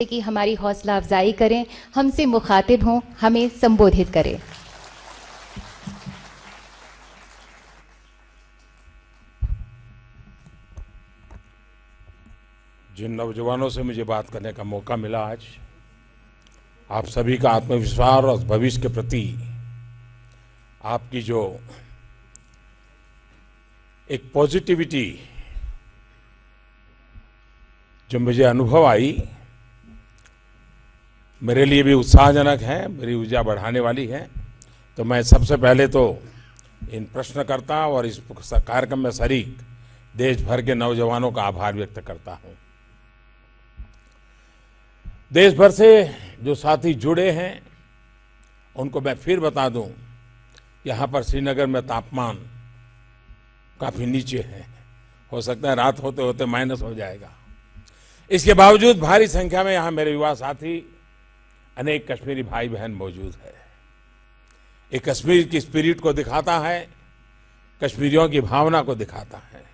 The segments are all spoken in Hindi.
कि हमारी हौसला अफजाई करें, हमसे मुखातिब हों, हमें संबोधित करें। जिन नौजवानों से मुझे बात करने का मौका मिला आज, आप सभी का आत्मविश्वास और भविष्य के प्रति आपकी जो एक पॉजिटिविटी जो मुझे अनुभव आई मेरे लिए भी उत्साहजनक है, मेरी ऊर्जा बढ़ाने वाली है। तो मैं सबसे पहले तो इन प्रश्नकर्ता और इस कार्यक्रम में शरीक देश भर के नौजवानों का आभार व्यक्त करता हूँ। देश भर से जो साथी जुड़े हैं, उनको मैं फिर बता दूँ, यहाँ पर श्रीनगर में तापमान काफ़ी नीचे है। हो सकता है रात होते होते माइनस हो जाएगा। इसके बावजूद भारी संख्या में यहाँ मेरे युवा साथी अनेक कश्मीरी भाई बहन मौजूद है। ये कश्मीर की स्पिरिट को दिखाता है, कश्मीरियों की भावना को दिखाता है।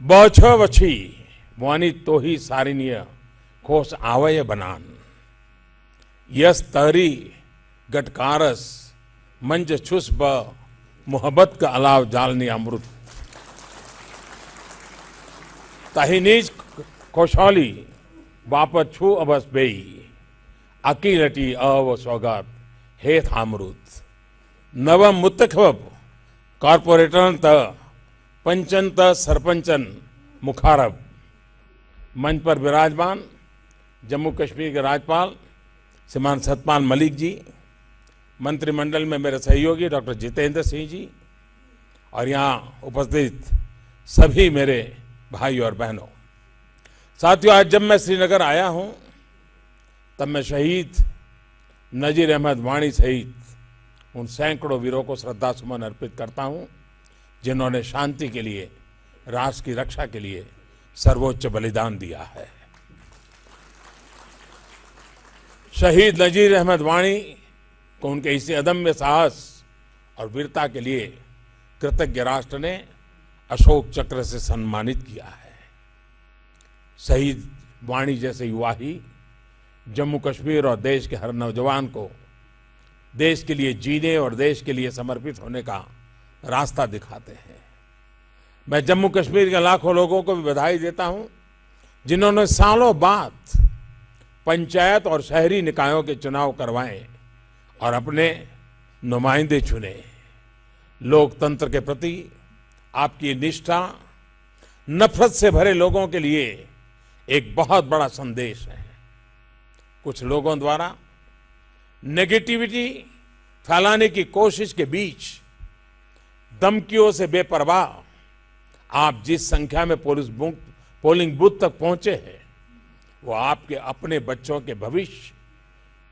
बौछ वछी वानी तो ही सारिनीय, खोस आवय बनान। यस तहरी, गटकारस, मंज छुस ब मोहब्बत का अलाव जालनी अमृत। तहिनीज कौशौली बापत छू अबस बेई। अकीलटी अव सौगात। हे थामृत नवम मुतखब कॉरपोरेटन त। पंचन त सरपंचन। मुखारब। मंच पर विराजमान। जम्मू कश्मीर के राज्यपाल श्रीमान सतपाल मलिक जी। मंत्रिमंडल में मेरे सहयोगी डॉक्टर जितेंद्र सिंह जी। और यहाँ उपस्थित सभी मेरे भाई और बहनों। साथियों, आज जब मैं श्रीनगर आया हूँ, तब मैं शहीद नजीर अहमद वाणी सहित उन सैकड़ों वीरों को श्रद्धा सुमन अर्पित करता हूँ, जिन्होंने शांति के लिए, राष्ट्र की रक्षा के लिए सर्वोच्च बलिदान दिया है। शहीद नजीर अहमद वाणी को उनके इसी अदम्य साहस और वीरता के लिए कृतज्ञ राष्ट्र ने अशोक चक्र से सम्मानित किया है। शहीद वाणी जैसे युवा ही जम्मू कश्मीर और देश के हर नौजवान को देश के लिए जीने और देश के लिए समर्पित होने का रास्ता दिखाते हैं। मैं जम्मू कश्मीर के लाखों लोगों को भी बधाई देता हूँ, जिन्होंने सालों बाद पंचायत और शहरी निकायों के चुनाव करवाए और अपने नुमाइंदे चुने। लोकतंत्र के प्रति आपकी निष्ठा, नफरत से भरे लोगों के लिए एक बहुत बड़ा संदेश है। कुछ लोगों द्वारा नेगेटिविटी फैलाने की कोशिश के बीच धमकियों से बेपरवाह आप जिस संख्या में पुलिस पोलिंग बूथ तक पहुँचे हैं, वो आपके अपने बच्चों के भविष्य,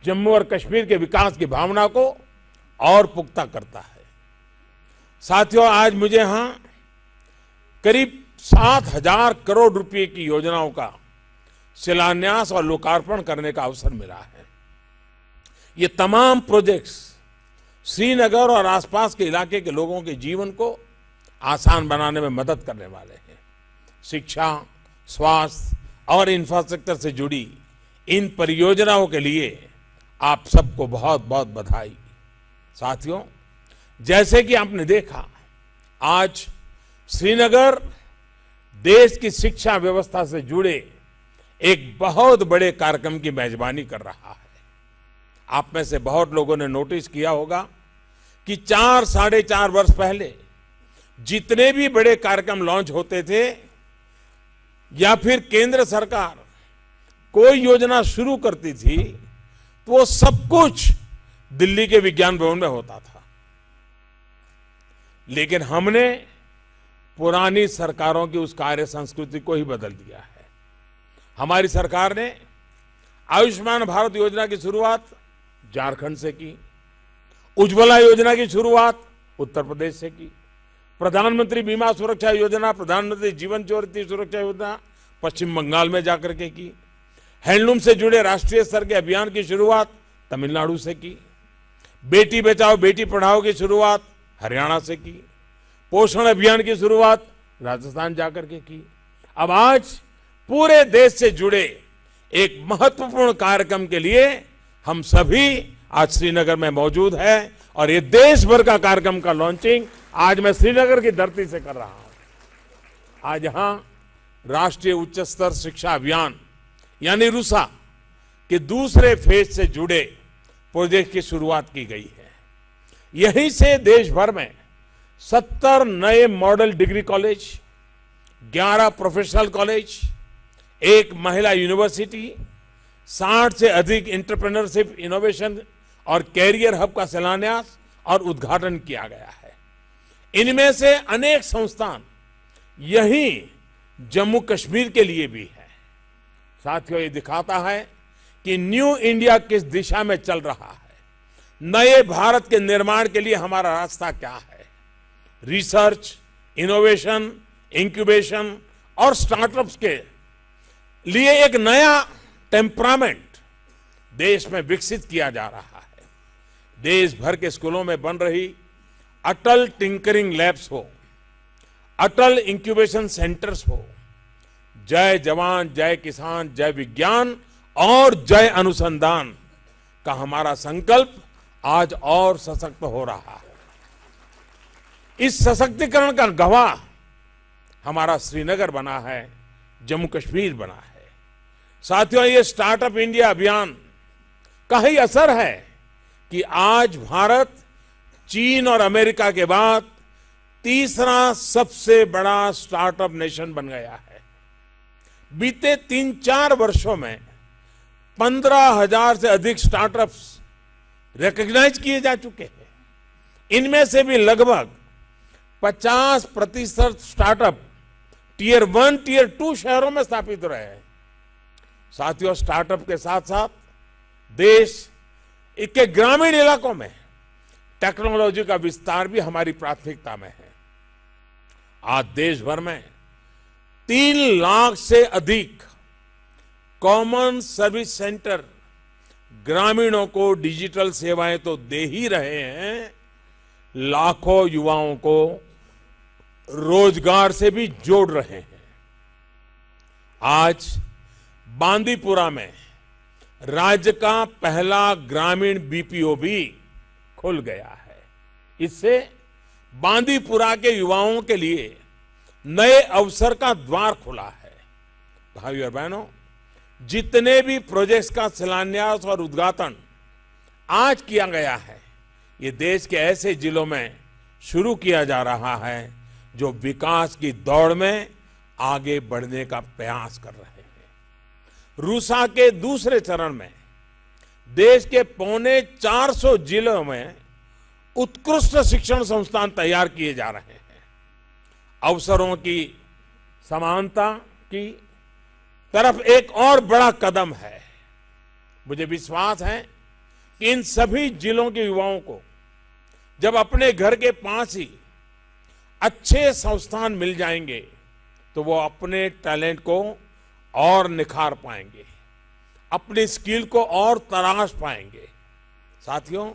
जम्मू और कश्मीर के विकास की भावना को और पुख्ता करता है। साथियों, आज मुझे यहाँ करीब सात हज़ार करोड़ रुपए की योजनाओं का शिलान्यास और लोकार्पण करने का अवसर मिला है। ये तमाम प्रोजेक्ट्स श्रीनगर और आसपास के इलाके के लोगों के जीवन को आसान बनाने में मदद करने वाले हैं। शिक्षा, स्वास्थ्य और इंफ्रास्ट्रक्चर से जुड़ी इन परियोजनाओं के लिए आप सबको बहुत बहुत बधाई। साथियों, जैसे कि आपने देखा, आज श्रीनगर देश की शिक्षा व्यवस्था से जुड़े एक बहुत बड़े कार्यक्रम की मेजबानी कर रहा है। आप में से बहुत लोगों ने नोटिस किया होगा कि चार, साढ़े चार वर्ष पहले जितने भी बड़े कार्यक्रम लॉन्च होते थे या फिर केंद्र सरकार कोई योजना शुरू करती थी तो वो सब कुछ दिल्ली के विज्ञान भवन में होता था। लेकिन हमने पुरानी सरकारों की उस कार्य संस्कृति को ही बदल दिया है। हमारी सरकार ने आयुष्मान भारत योजना की शुरुआत झारखंड से की, उज्ज्वला योजना की शुरुआत उत्तर प्रदेश से की, प्रधानमंत्री बीमा सुरक्षा योजना, प्रधानमंत्री जीवन ज्योति सुरक्षा योजना पश्चिम बंगाल में जाकर के की, हैंडलूम से जुड़े राष्ट्रीय स्तर के अभियान की शुरुआत तमिलनाडु से की, बेटी बचाओ, बेटी पढ़ाओ की शुरुआत हरियाणा से की, पोषण अभियान की शुरुआत राजस्थान जाकर के की। अब आज पूरे देश से जुड़े एक महत्वपूर्ण कार्यक्रम के लिए हम सभी आज श्रीनगर में मौजूद है और ये देश भर का कार्यक्रम का लॉन्चिंग आज मैं श्रीनगर की धरती से कर रहा हूँ। आज यहाँ राष्ट्रीय उच्च स्तर शिक्षा अभियान, यानी रूसा, के दूसरे फ़ेज़ से जुड़े प्रोजेक्ट की शुरुआत की गई है। यहीं से देश भर में 70 नए model degree college 11 professional college एक महिला यूनिवर्सिटी 60 से अधिक इंटरप्रेन्योरशिप इनोवेशन और कैरियर हब का शिलान्यास और उद्घाटन किया गया है। इनमें से अनेक संस्थान यही जम्मू कश्मीर के लिए भी है। साथियों, ये दिखाता है कि न्यू इंडिया किस दिशा में चल रहा है। नए भारत के निर्माण के लिए हमारा रास्ता क्या है? रिसर्च इनोवेशन इंक्यूबेशन और स्टार्टअप्स के लिए एक नया टेम्परामेंट देश में विकसित किया जा रहा है। देश भर के स्कूलों में बन रही अटल टिंकरिंग लैब्स हो, अटल इंक्यूबेशन सेंटर्स हो, जय जवान, जय किसान, जय विज्ञान और जय अनुसंधान का हमारा संकल्प आज और सशक्त हो रहा है। इस सशक्तिकरण का गवाह हमारा श्रीनगर बना है, जम्मू कश्मीर बना है। साथियों, ये स्टार्टअप इंडिया अभियान का ही असर है कि आज भारत चीन और अमेरिका के बाद तीसरा सबसे बड़ा स्टार्टअप नेशन बन गया है। बीते तीन चार वर्षों में पंद्रह हज़ार से अधिक स्टार्टअप्स रिकग्नाइज किए जा चुके हैं। इनमें से भी लगभग 50 प्रतिशत startup tier one, tier two शहरों में स्थापित रहे हैं। साथियों स्टार्टअप के साथ साथ देश के ग्रामीण इलाकों में टेक्नोलॉजी का विस्तार भी हमारी प्राथमिकता में है। आज देश भर में तीन लाख से अधिक कॉमन सर्विस सेंटर ग्रामीणों को डिजिटल सेवाएँ तो दे ही रहे हैं। लाखों युवाओं को रोज़गार से भी जोड़ रहे हैं। आज बांदीपुरा में राज्य का पहला ग्रामीण बीपीओ भी खुल गया है। इससे बांदीपुरा के युवाओं के लिए नए अवसर का द्वार खुला है। भाई और बहनों, जितने भी प्रोजेक्ट्स का शिलान्यास और उद्घाटन आज किया गया है, ये देश के ऐसे जिलों में शुरू किया जा रहा है, जो विकास की दौड़ में आगे बढ़ने का प्रयास कर रहे हैं। रूसा के दूसरे चरण में, देश के पौने 400 जिलों में उत्कृष्ट शिक्षण संस्थान तैयार किए जा रहे हैं। अवसरों की, समानता की तरफ़ एक और बड़ा कदम है। मुझे विश्वास है कि इन सभी जिलों के युवाओं को, जब अपने घर के पास ही अच्छे संस्थान मिल जाएँगे तो वो अपने टैलेंट को और निखार पाएँगे, अपनी स्किल को और तराश पाएँगे। साथियों,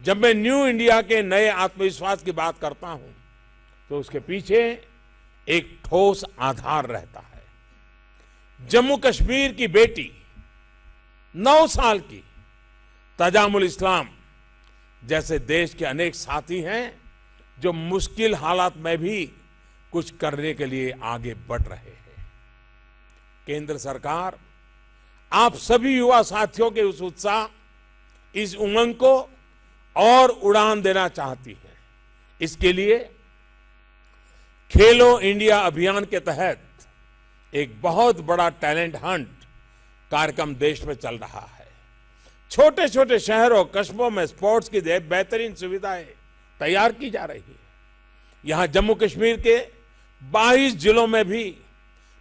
जब मैं न्यू इंडिया के नए आत्मविश्वास की बात करता हूँ तो उसके पीछे एक ठोस आधार रहता है। जम्मू कश्मीर की बेटी, नौ साल की, तजामुल इस्लाम, जैसे देश के अनेक साथी हैं, जो मुश्किल हालात में भी कुछ करने के लिए आगे बढ़ रहे हैं। केंद्र सरकार, आप सभी युवा साथियों के उस उत्साह, इस उमंग को और उड़ान देना चाहती है। इसके लिए खेलो इंडिया अभियान के तहत एक बहुत बड़ा टैलेंट हंट कार्यक्रम देश में चल रहा है। छोटे छोटे शहरों, कस्बों में स्पोर्ट्स की बेहतरीन सुविधाएँ तैयार की जा रही है। यहाँ जम्मू कश्मीर के 22 जिलों में भी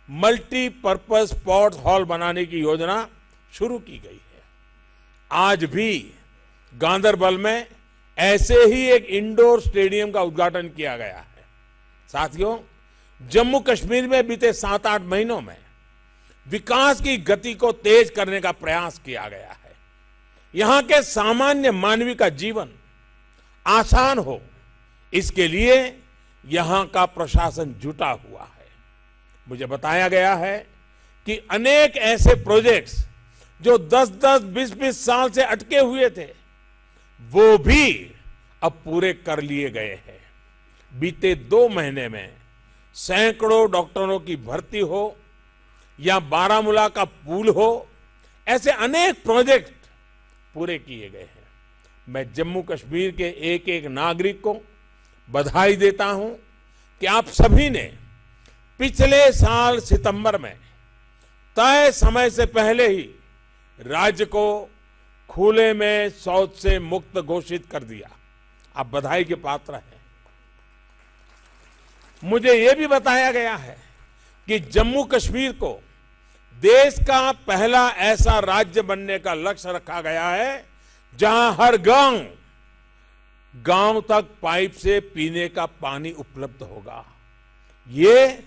मल्टीपर्पज स्पोर्ट्स हॉल बनाने की योजना शुरू की गई है। आज भी गांधरबल में ऐसे ही एक इंडोर स्टेडियम का उद्घाटन किया गया है। साथियों, जम्मू कश्मीर में बीते सात आठ महीनों में विकास की गति को तेज करने का प्रयास किया गया है। यहाँ के सामान्य मानवी का जीवन आसान हो, इसके लिए यहाँ का प्रशासन जुटा हुआ है। मुझे बताया गया है कि अनेक ऐसे प्रोजेक्ट्स जो 10-10, 20-20 साल से अटके हुए थे वो भी अब पूरे कर लिए गए हैं। बीते दो महीने में सैकड़ों डॉक्टरों की भर्ती हो या बारामूला का पुल हो ऐसे अनेक प्रोजेक्ट पूरे किए गए हैं। मैं जम्मू कश्मीर के एक एक नागरिक को बधाई देता हूँ कि आप सभी ने पिछले साल सितंबर में, तय समय से पहले ही राज्य को खुले में शौच से मुक्त घोषित कर दिया। आप बधाई के पात्र हैं। मुझे यह भी बताया गया है कि जम्मू कश्मीर को देश का पहला ऐसा राज्य बनने का लक्ष्य रखा गया है, जहाँ हर गाँव गाँव तक पाइप से पीने का पानी उपलब्ध होगा। ये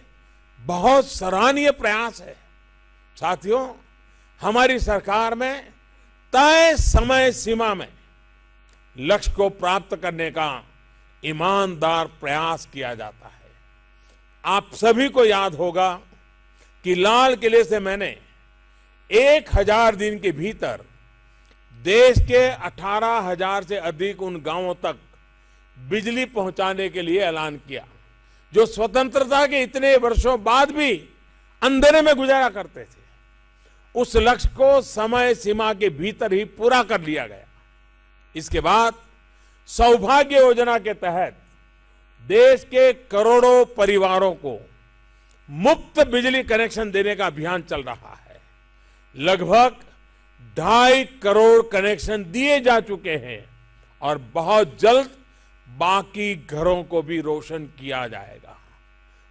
बहुत सराहनीय प्रयास है। साथियों, हमारी सरकार में तय समय सीमा में लक्ष्य को प्राप्त करने का ईमानदार प्रयास किया जाता है। आप सभी को याद होगा कि लाल किले से मैंने एक हज़ार दिन के भीतर देश के अठारह हज़ार से अधिक उन गाँवों तक बिजली पहुँचाने के लिए ऐलान किया। जो स्वतंत्रता के इतने वर्षों बाद भी अंधेरे में गुजारा करते थे, उस लक्ष्य को समय सीमा के भीतर ही पूरा कर लिया गया। इसके बाद सौभाग्य योजना के तहत देश के करोड़ों परिवारों को मुफ़्त बिजली कनेक्शन देने का अभियान चल रहा है। लगभग ढाई करोड़ कनेक्शन दिए जा चुके हैं और बहुत जल्द बाकी घरों को भी रोशन किया जाएगा।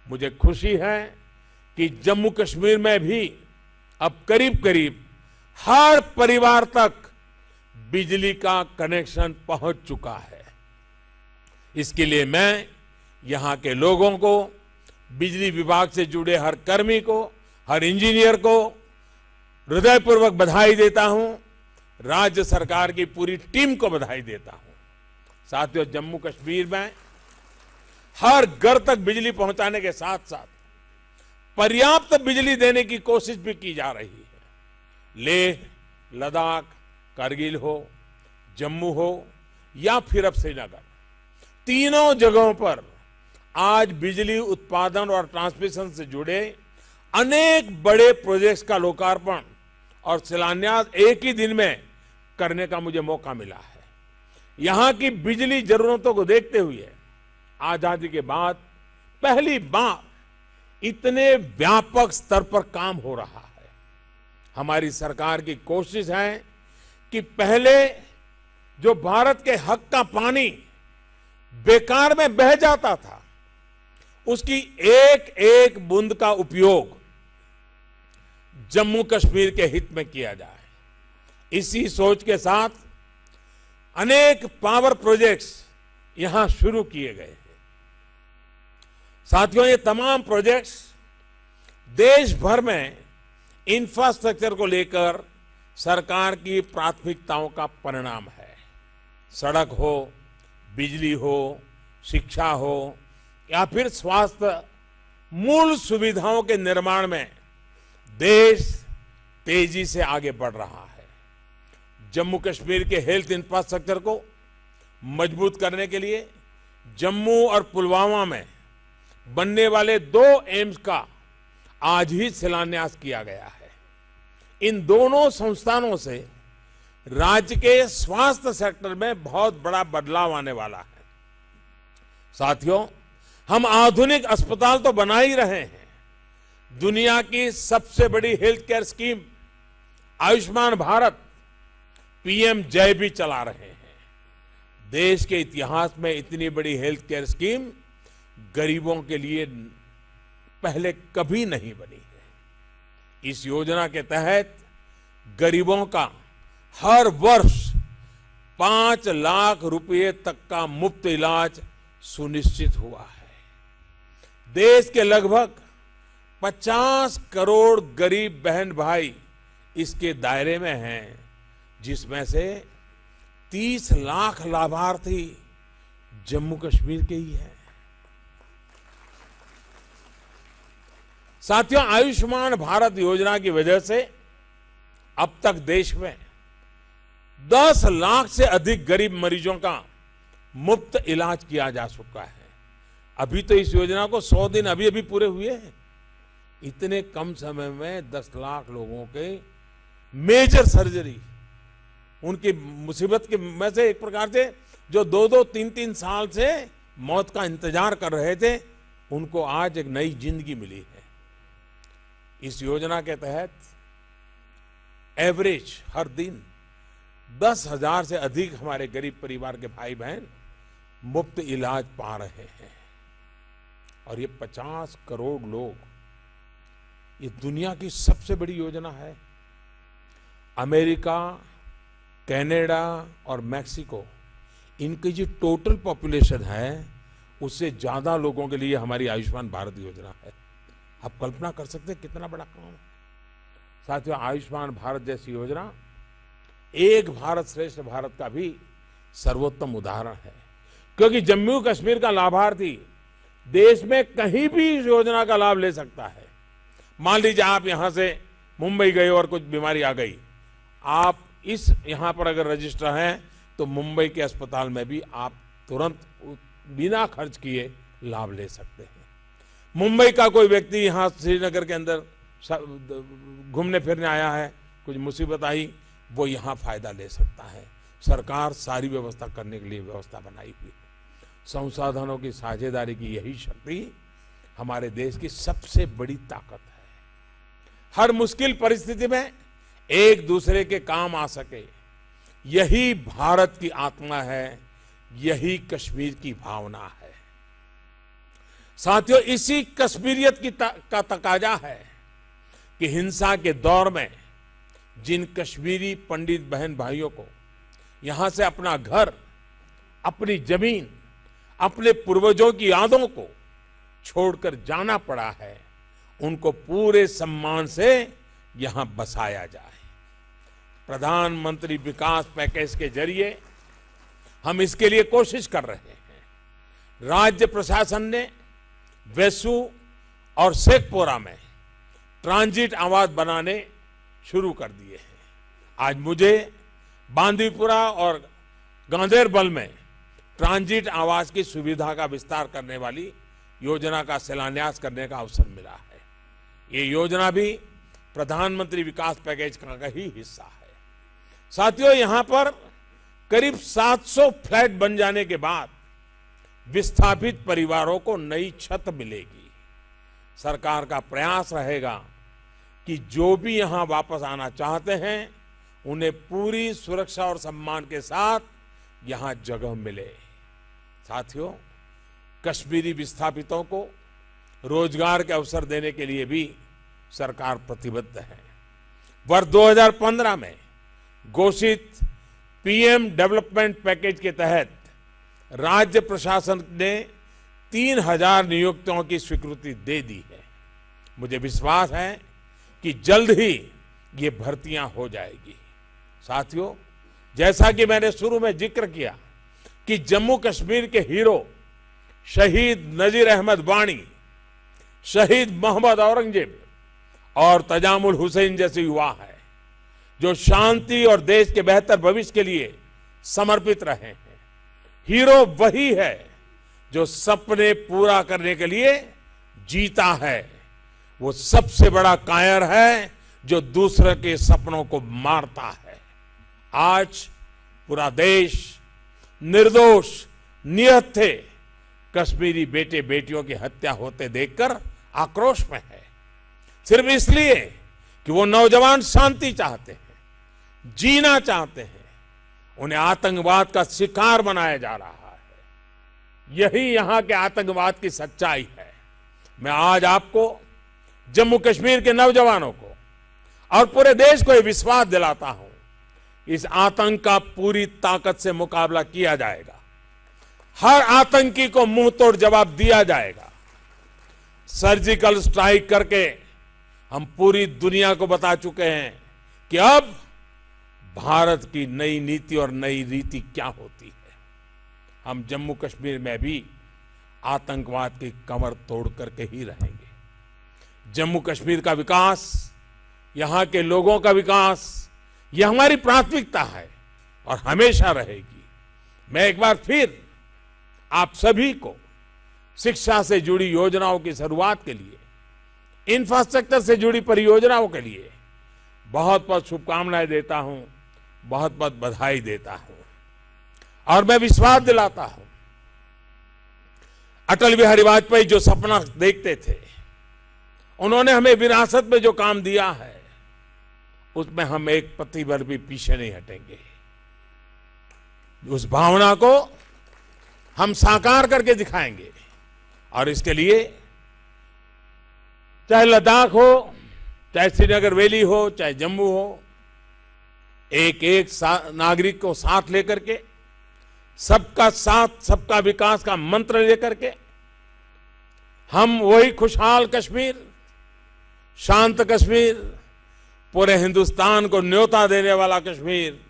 मुझे खुशी है कि जम्मू कश्मीर में भी अब करीब करीब हर परिवार तक बिजली का कनेक्शन पहुँच चुका है। इसके लिए मैं यहाँ के लोगों को, बिजली विभाग से जुड़े हर कर्मी को, हर इंजीनियर को हृदयपूर्वक बधाई देता हूँ। राज्य सरकार की पूरी टीम को बधाई देता हूँ। साथियों, जम्मू कश्मीर में हर घर तक बिजली पहुँचाने के साथ साथ पर्याप्त बिजली देने की कोशिश भी की जा रही है। लेह, लद्दाख, कारगिल हो, जम्मू हो या फिर अब श्रीनगर। तीनों जगहों पर आज बिजली उत्पादन और ट्रांसमिशन से जुड़े अनेक बड़े प्रोजेक्ट्स का लोकार्पण और शिलान्यास एक ही दिन में करने का मुझे मौका मिला है। यहाँ की बिजली जरूरतों को देखते हुए आज़ादी के बाद पहली बार इतने व्यापक स्तर पर काम हो रहा है। हमारी सरकार की कोशिश है कि पहले जो भारत के हक का पानी बेकार में बह जाता था, उसकी एक एक बूंद का उपयोग जम्मू कश्मीर के हित में किया जाए। इसी सोच के साथ अनेक पावर प्रोजेक्ट्स यहाँ शुरू किए गए हैं। साथियों, ये तमाम प्रोजेक्ट्स देश भर में इंफ्रास्ट्रक्चर को लेकर सरकार की प्राथमिकताओं का परिणाम है। सड़क हो, बिजली हो, शिक्षा हो, या फिर स्वास्थ्य, मूल सुविधाओं के निर्माण में देश तेज़ी से आगे बढ़ रहा है। जम्मू कश्मीर के हेल्थ इंफ्रास्ट्रक्चर को मज़बूत करने के लिए जम्मू और पुलवामा में बनने वाले दो एम्स का आज ही शिलान्यास किया गया है। इन दोनों संस्थानों से राज्य के स्वास्थ्य सेक्टर में बहुत बड़ा बदलाव आने वाला है। साथियों, हम आधुनिक अस्पताल तो बना ही रहे हैं। दुनिया की सबसे बड़ी health care scheme Ayushman Bharat PM JAY भी चला रहे हैं। देश के इतिहास में इतनी बड़ी हेल्थ केयर स्कीम गरीबों के लिए पहले कभी नहीं बनी है। इस योजना के तहत गरीबों का हर वर्ष पाँच लाख रुपए तक का मुफ़्त इलाज सुनिश्चित हुआ है। देश के लगभग 50 करोड़ गरीब बहन भाई इसके दायरे में हैं। जिसमें से 30 लाख लाभार्थी जम्मू कश्मीर के ही हैं। साथियों, आयुष्मान भारत योजना की वजह से अब तक देश में 10 लाख से अधिक गरीब मरीजों का मुफ़्त इलाज किया जा चुका है। अभी तो इस योजना को 100 दिन अभी अभी पूरे हुए हैं। इतने कम समय में 10 लाख लोगों के मेजर सर्जरी उनकी मुसीबत के में से एक प्रकार से जो दो दो तीन तीन साल से मौत का इंतज़ार कर रहे थे, उनको आज एक नई ज़िंदगी मिली है। इस योजना के तहत एवरेज हर दिन दस हज़ार से अधिक हमारे गरीब परिवार के भाई बहन मुफ़्त इलाज पा रहे हैं। और ये पचास करोड़ लोग ये दुनिया की सबसे बड़ी योजना है। अमेरिका कनाडा और मैक्सिको, इनकी जो टोटल पॉपुलेशन है, उससे ज़्यादा लोगों के लिए हमारी आयुष्मान भारत योजना है। आप कल्पना कर सकते हैं कितना बड़ा काम है। साथियों, आयुष्मान भारत जैसी योजना, एक भारत श्रेष्ठ भारत का भी सर्वोत्तम उदाहरण है। क्योंकि जम्मू कश्मीर का लाभार्थी देश में कहीं भी इस योजना का लाभ ले सकता है। मान लीजिए आप यहाँ से मुंबई गए और कुछ बीमारी आ गई। आप इस यहाँ पर अगर रजिस्टर हैं तो मुंबई के अस्पताल में भी आप तुरंत बिना खर्च किए लाभ ले सकते हैं। मुंबई का कोई व्यक्ति यहाँ श्रीनगर के अंदर घूमने फिरने आया है, कुछ मुसीबत आई, वो यहाँ फ़ायदा ले सकता है। सरकार सारी व्यवस्था करने के लिए व्यवस्था बनाई हुई है। संसाधनों की साझेदारी की यही शक्ति हमारे देश की सबसे बड़ी ताकत है। हर मुश्किल परिस्थिति में एक दूसरे के काम आ सके। यही भारत की आत्मा है, यही कश्मीर की भावना है। साथियों, इसी कश्मीरियत की का तकाजा है कि हिंसा के दौर में जिन कश्मीरी पंडित बहन भाइयों को यहाँ से अपना घर, अपनी ज़मीन, अपने पूर्वजों की यादों को छोड़कर जाना पड़ा है, उनको पूरे सम्मान से यहाँ बसाया जाए। प्रधानमंत्री विकास पैकेज के ज़रिए हम इसके लिए कोशिश कर रहे हैं। राज्य प्रशासन ने वेसु और शेखपोरा में ट्रांजिट आवास बनाने शुरू कर दिए हैं। आज मुझे बांदीपुरा और गांधेरबल में ट्रांजिट आवास की सुविधा का विस्तार करने वाली योजना का शिलान्यास करने का अवसर मिला है। ये योजना भी प्रधानमंत्री विकास पैकेज का ही हिस्सा है। साथियों, यहाँ पर करीब 700 फ्लैट बन जाने के बाद विस्थापित परिवारों को नई छत मिलेगी। सरकार का प्रयास रहेगा कि जो भी यहाँ वापस आना चाहते हैं, उन्हें पूरी सुरक्षा और सम्मान के साथ यहाँ जगह मिले। साथियों, कश्मीरी विस्थापितों को रोज़गार के अवसर देने के लिए भी सरकार प्रतिबद्ध है। वर्ष 2015 में घोषित पीएम डेवलपमेंट पैकेज के तहत राज्य प्रशासन ने तीन हज़ार नियुक्तियों की स्वीकृति दे दी है। मुझे विश्वास है कि जल्द ही ये भर्तियाँ हो जाएगी। साथियों, जैसा कि मैंने शुरू में ज़िक्र किया कि जम्मू कश्मीर के हीरो शहीद नजीर अहमद वाणी, शहीद मोहम्मद औरंगज़ेब और तजामुल हुसैन जैसे युवा है। जो शांति और देश के बेहतर भविष्य के लिए समर्पित रहे हैं। हीरो वही है जो सपने पूरा करने के लिए जीता है। वो सबसे बड़ा कायर है जो दूसरे के सपनों को मारता है। आज पूरा देश निर्दोष नियत थे कश्मीरी बेटे बेटियों की हत्या होते देखकर आक्रोश में है। सिर्फ़ इसलिए कि वो नौजवान शांति चाहते हैं। जीना चाहते हैं, उन्हें आतंकवाद का शिकार बनाया जा रहा है। यही यहाँ के आतंकवाद की सच्चाई है। मैं आज आपको जम्मू कश्मीर के नौजवानों को और पूरे देश को यह विश्वास दिलाता हूँ, इस आतंक का पूरी ताकत से मुकाबला किया जाएगा। हर आतंकी को मुँह तोड़ जवाब दिया जाएगा। सर्जिकल स्ट्राइक करके हम पूरी दुनिया को बता चुके हैं कि अब भारत की नई नीति और नई रीति क्या होती है? हम जम्मू कश्मीर में भी आतंकवाद की कमर तोड़ करके ही रहेंगे। जम्मू कश्मीर का विकास, यहाँ के लोगों का विकास यह हमारी प्राथमिकता है और हमेशा रहेगी। मैं एक बार फिर आप सभी को शिक्षा से जुड़ी योजनाओं की शुरुआत के लिए इंफ्रास्ट्रक्चर से जुड़ी परियोजनाओं के लिए बहुत बहुत शुभकामनाएँ देता हूँ। बहुत बहुत बधाई देता हूँ। और मैं विश्वास दिलाता हूँ। अटल बिहारी वाजपेयी जो सपना देखते थे, उन्होंने हमें विरासत में जो काम दिया है, उसमें हम एक पति भर भी पीछे नहीं हटेंगे। उस भावना को हम साकार करके दिखाएँगे। और इसके लिए, चाहे लद्दाख हो, चाहे श्रीनगर वैली हो, चाहे जम्मू हो एक एक नागरिक को साथ लेकर के, सबका साथ, सबका विकास का मंत्र लेकर के, हम वही खुशहाल कश्मीर, शांत कश्मीर, पूरे हिंदुस्तान को न्योता देने वाला कश्मीर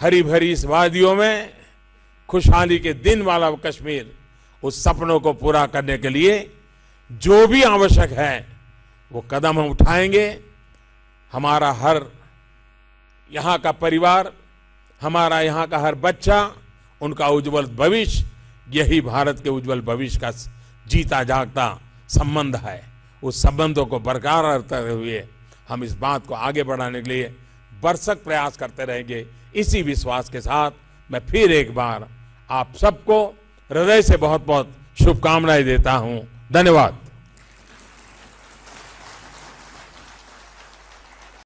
हरी भरी इस वादियों में खुशहाली के दिन वाला कश्मीर, उस सपनों को पूरा करने के लिए जो भी आवश्यक है, वो कदम हम उठाएँगे। हमारा हर यहाँ का परिवार, हमारा यहाँ का हर बच्चा, उनका उज्जवल भविष्य, यही भारत के उज्जवल भविष्य का जीता जागता संबंध है। उस संबंधों को बरकरार रखते हुए हम इस बात को आगे बढ़ाने के लिए बरसक प्रयास करते रहेंगे। इसी विश्वास के साथ मैं फिर एक बार आप सबको हृदय से बहुत बहुत शुभकामनाएँ देता हूँ। धन्यवाद।